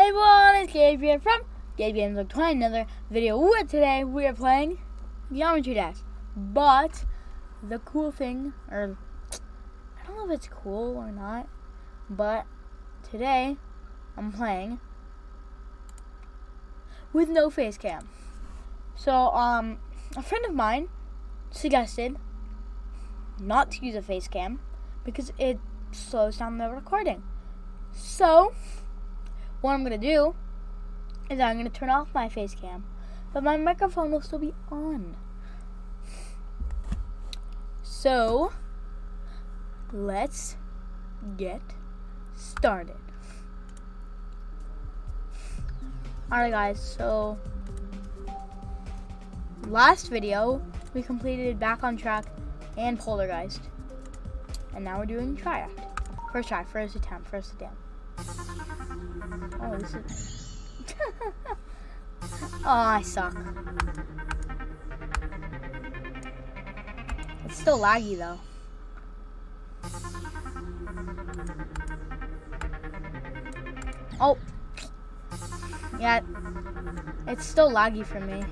Hey everyone, it's Gabe here from Games Like 20, another video where today we are playing Geometry Dash. But the cool thing, or I don't know if it's cool or not, but today I'm playing with no face cam. So, um, a friend of mine suggested not to use a face cam because it slows down the recording. So, what I'm going to do is I'm going to turn off my face cam, but my microphone will still be on. So, let's get started. Alright guys, so last video we completed Back on Track and Polargeist. And now we're doing Dry Out. First try, first attempt, first attempt. Oh, this is. oh, I suck. It's still laggy though. Oh. Yeah. It's still laggy for me.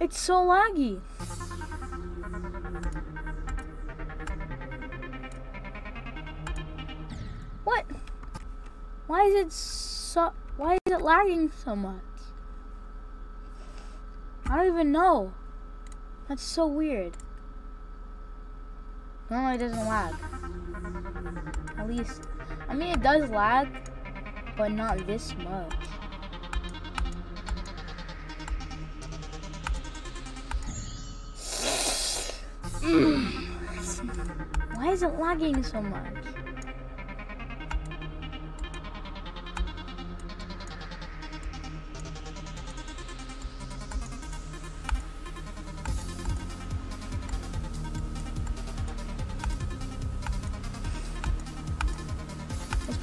It's so laggy. Why is it so why is it lagging so much? I don't even know. That's so weird. Normally it doesn't lag. At least I mean it does lag, but not this much. Why is it lagging so much?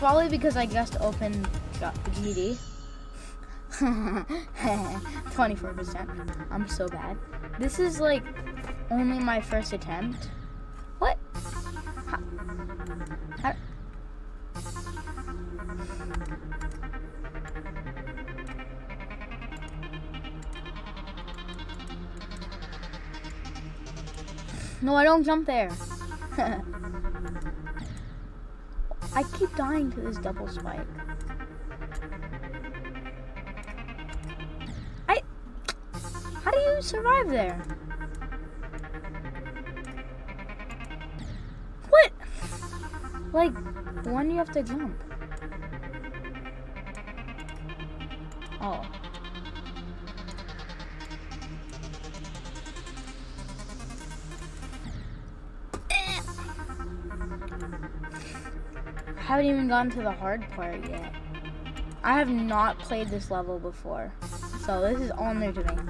Probably because I just opened the GD. 24%. I'm so bad. This is like only my first attempt. What? How? No, I don't jump there. I keep dying to this double spike. I... How do you survive there? What? Like, when do you have to jump? Haven't even gotten to the hard part yet. I have not played this level before, so this is all new to me.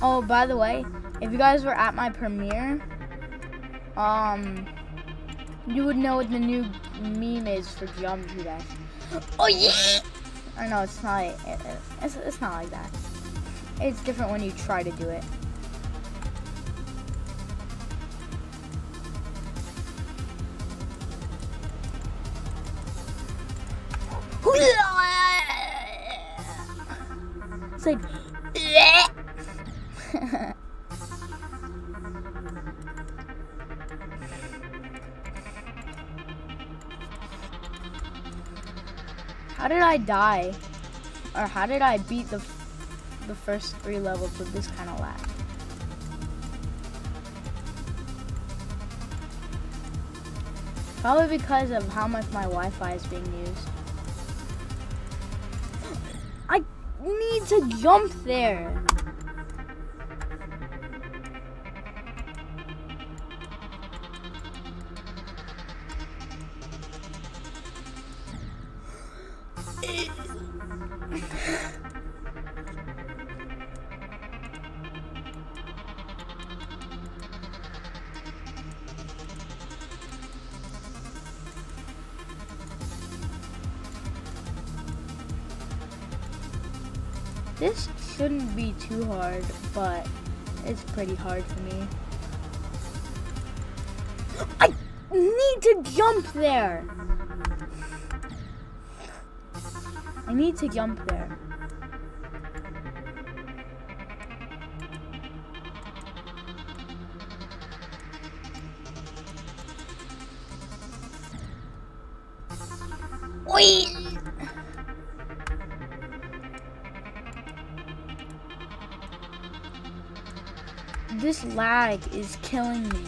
Oh, by the way, if you guys were at my premiere, um, you would know what the new meme is for Geometry Dash. Oh yeah! Or no, it's not. It, it, it's, it's not like that. It's different when you try to do it. It's like. I die? Or how did I beat the the first three levels with this kind of lag? Probably because of how much my Wi-Fi is being used. I need to jump there. This shouldn't be too hard, but it's pretty hard for me. I need to jump there! I need to jump there. Oi! This lag is killing me.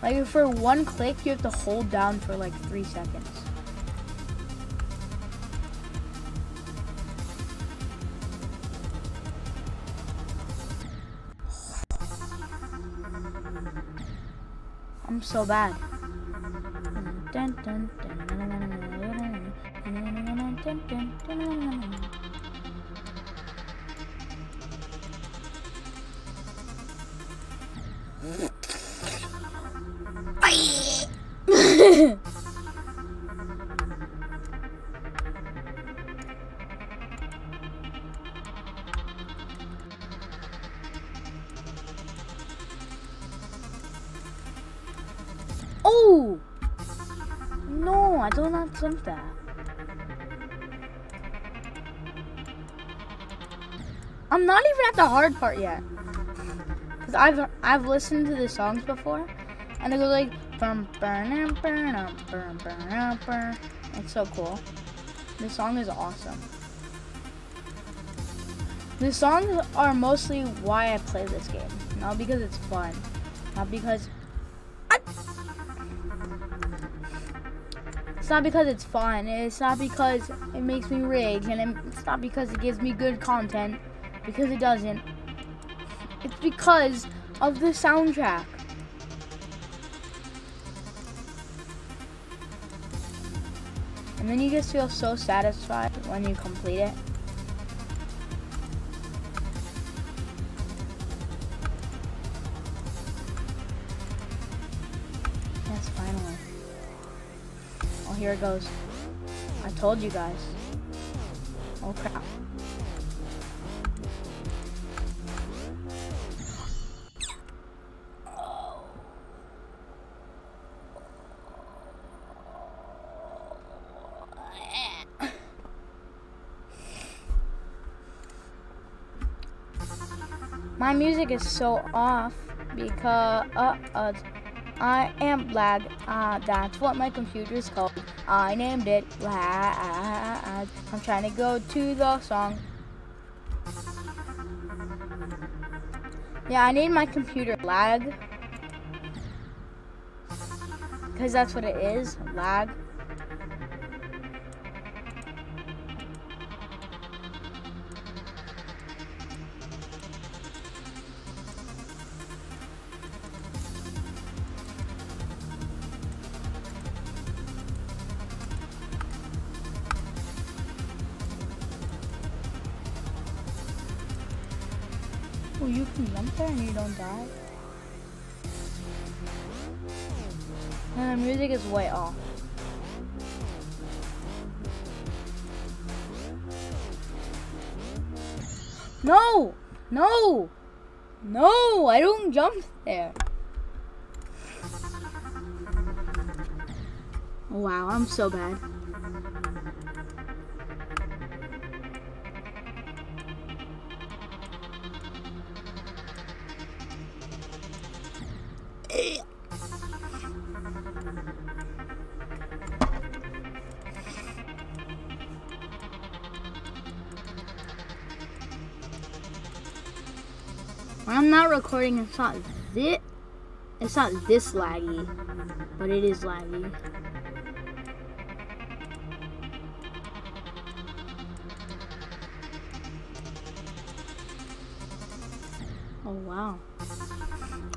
Like for one click, you have to hold down for like three seconds. So bad. Mm. I'm not even at the hard part yet. Cause I've I've listened to the songs before, and they go like bum burn burn burn burn. It's so cool. This song is awesome. The songs are mostly why I play this game, not because it's fun, not because. It's not because it's fun. It's not because it makes me rage, and it's not because it gives me good content, because it doesn't. It's because of the soundtrack. And then you just feel so satisfied when you complete it. Here it goes. I told you guys. Oh crap. My music is so off because uh, uh, I am lag. Uh, that's what my computer is called. I named it lag. I'm trying to go to the song. Yeah, I named my computer lag. Because that's what it is, lag. And you don't die? And the music is way off. No! No! No! I don't jump there. Wow, I'm so bad. Recording, it's not this. It's not this laggy, but it is laggy. Oh wow.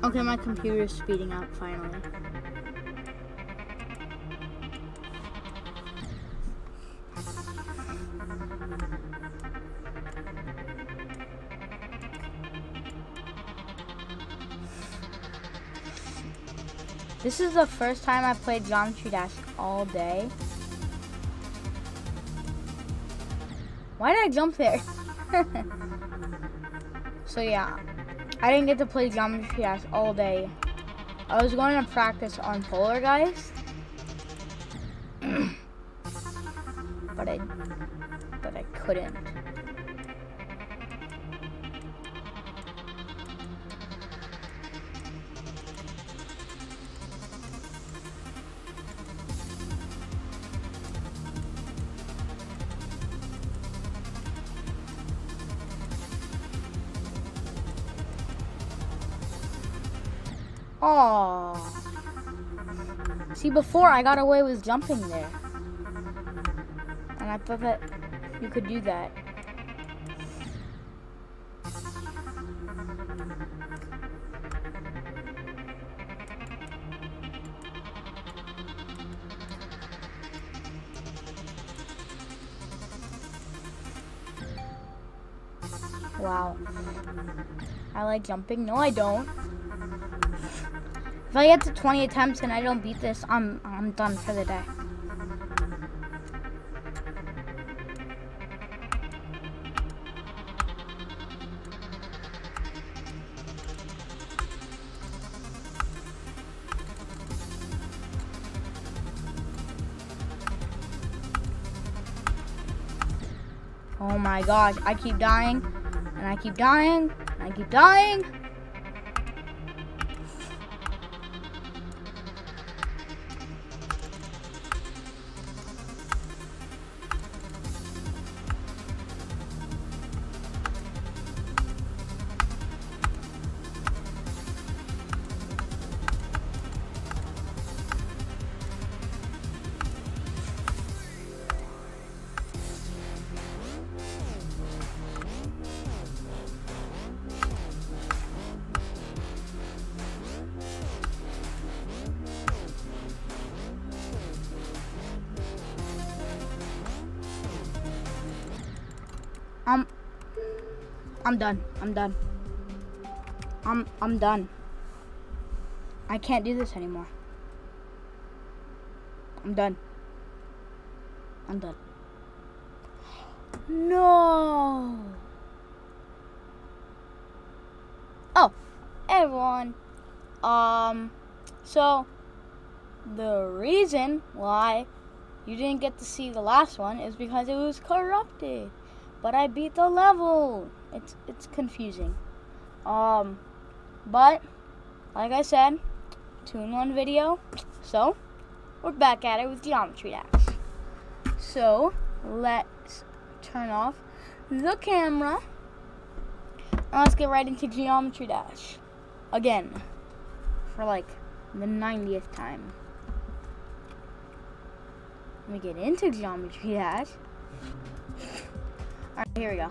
Okay, my computer is speeding up finally. This is the first time I've played Geometry Dash all day. Why did I jump there? so yeah, I didn't get to play Geometry Dash all day. I was going to practice on Polargeist. but I but I couldn't. Oh. See, before I got away with jumping there. And I thought that you could do that. Wow. I like jumping. No, I don't. If I get to 20 attempts and I don't beat this, I'm I'm done for the day. Oh my gosh, I keep dying, and I keep dying, and I keep dying. I'm I'm done. I'm done. I'm I'm done. I can't do this anymore. I'm done. I'm done. No. Oh, everyone. Um, so the reason why you didn't get to see the last one is because it was corrupted but I beat the level. It's it's confusing. Um, but like I said, two in one video. So we're back at it with Geometry Dash. So let's turn off the camera. And let's get right into Geometry Dash again for like the 90th time. Let me get into Geometry Dash. Alright, here we go.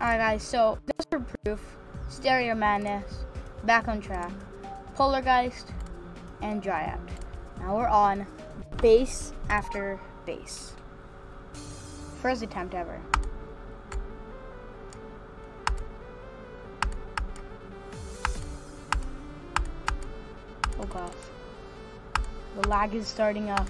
Alright guys, so just for proof, Stereo Madness, back on track, Polargeist, and Dry Out. Now we're on base after base. First attempt ever. Oh gosh. The lag is starting up.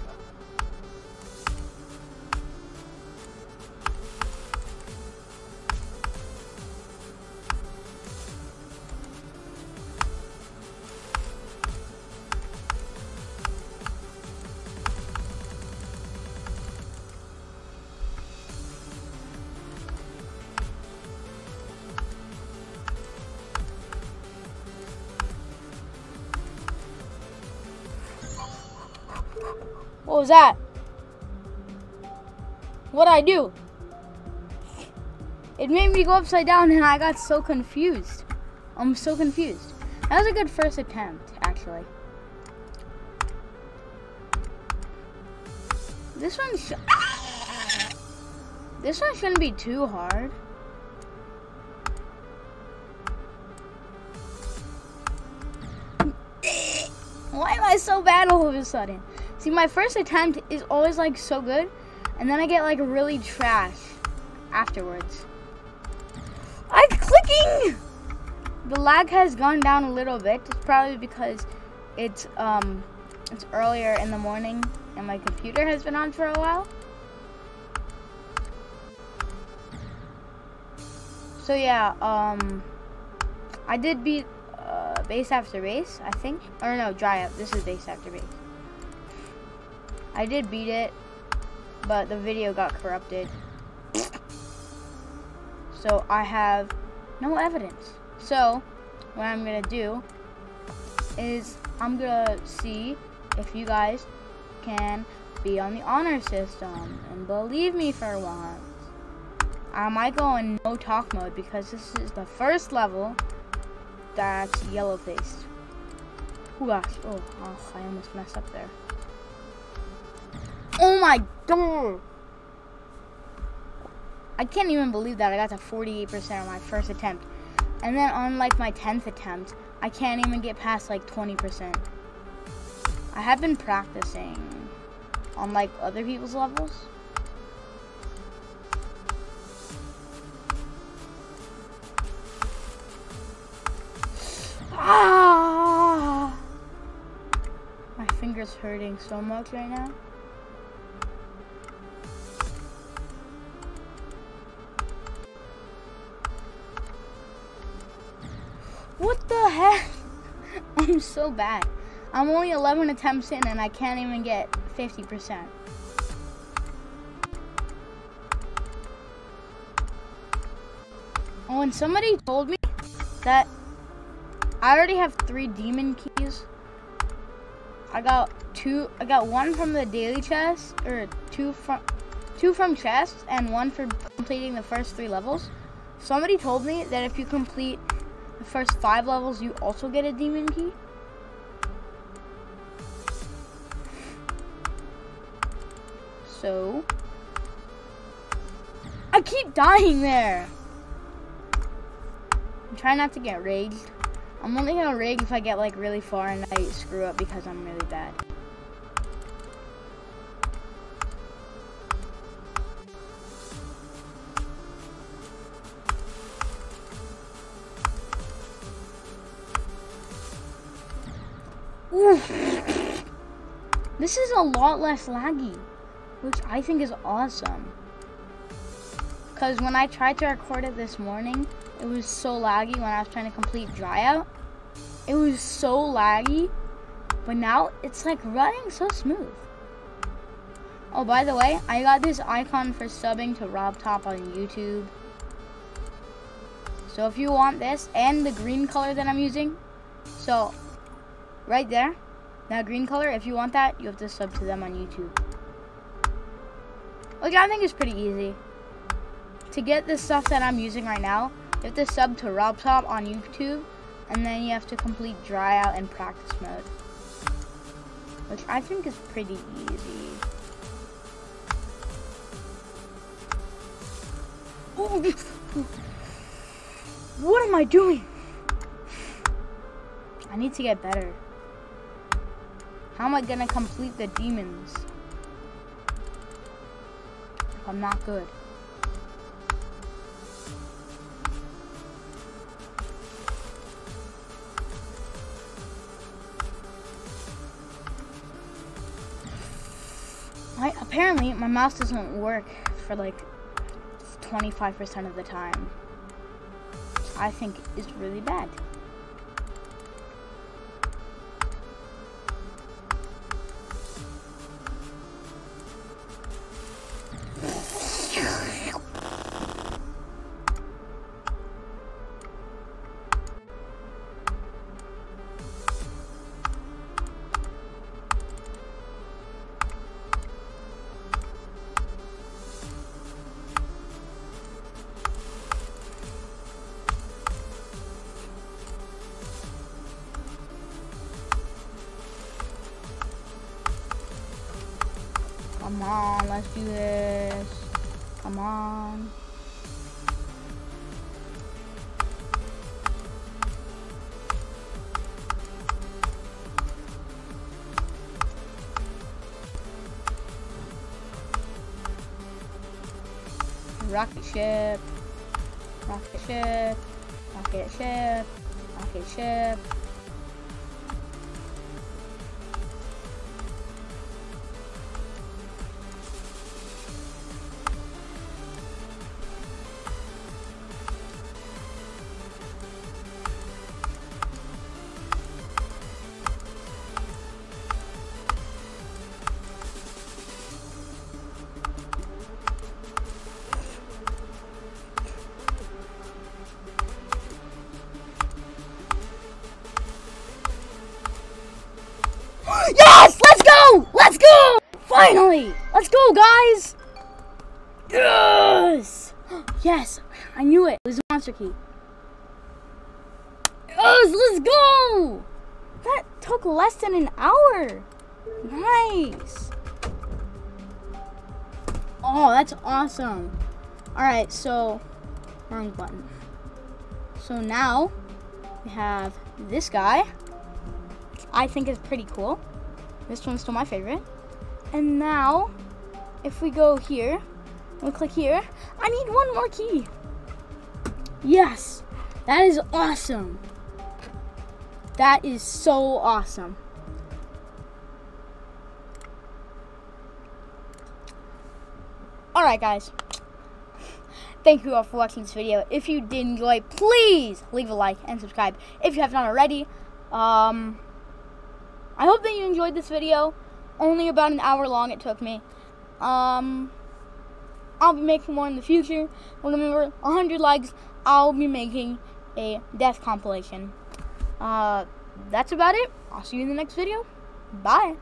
Was that? What'd I do? It made me go upside down and I got so confused. I'm so confused. That was a good first attempt, actually. This one This one shouldn't be too hard. Why am I so bad all of a sudden? See, my first attempt is always like so good, and then I get like really trash afterwards. I'm clicking! The lag has gone down a little bit. It's probably because it's, um, it's earlier in the morning and my computer has been on for a while. So yeah, um, I did beat uh, base after base, I think. Or no, dry out. This is base after base. I did beat it, but the video got corrupted. So I have no evidence. So what I'm gonna do is I'm gonna see if you guys can be on the honor system and believe me for once. I might go in no talk mode because this is the first level that's yellow faced. Gosh, oh, oh, I almost messed up there. Oh my god! I can't even believe that I got to 48% on my first attempt. And then on like my 10th attempt, I can't even get past like 20%. I have been practicing on like other people's levels. Ah! My finger's hurting so much right now. What the heck? I'm so bad. I'm only 11 attempts in and I can't even get 50%. Oh, and somebody told me that I already have three demon keys. I got two. I got one from the daily chest, or two from two from chests, and one for completing the first three levels. Somebody told me that if you complete first five levels, you also get a demon key. So, I keep dying there. I'm trying not to get raged. I'm only gonna rig if I get like really far and I screw up because I'm really bad. A lot less laggy, which I think is awesome. Because when I tried to record it this morning, it was so laggy when I was trying to complete dry out. It was so laggy, but now it's like running so smooth. Oh, by the way, I got this icon for subbing to RobTop on YouTube. So if you want this and the green color that I'm using, so right there, that green color, if you want that, you have to sub to them on YouTube. Which I think it's pretty easy. To get the stuff that I'm using right now, you have to sub to RobTop on YouTube, and then you have to complete dry out and practice mode. Which I think is pretty easy. what am I doing? I need to get better. How am I gonna complete the demons? If I'm not good. I, apparently, my mouse doesn't work for like 25% of the time. I think is really bad. On, let's do this. Come on. Rocket ship. Rocket ship. Rocket ship. Rocket ship. Finally! Let's go, guys! Yes! Yes! I knew it. It was a monster key. Yes! Let's go! That took less than an hour. Nice. Oh, that's awesome. Alright, so wrong button. So now we have this guy. I think is pretty cool. This one's still my favorite. And now, if we go here, we click here, I need one more key. Yes, that is awesome. That is so awesome. Alright guys, thank you all for watching this video. If you did enjoy, please leave a like and subscribe if you have not already. Um, I hope that you enjoyed this video. Only about an hour long it took me. Um, I'll be making more in the future. Remember, 100 likes, I'll be making a death compilation. Uh, that's about it. I'll see you in the next video. Bye.